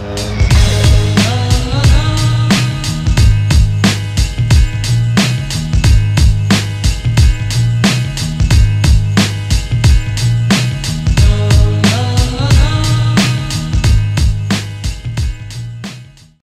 Thanks.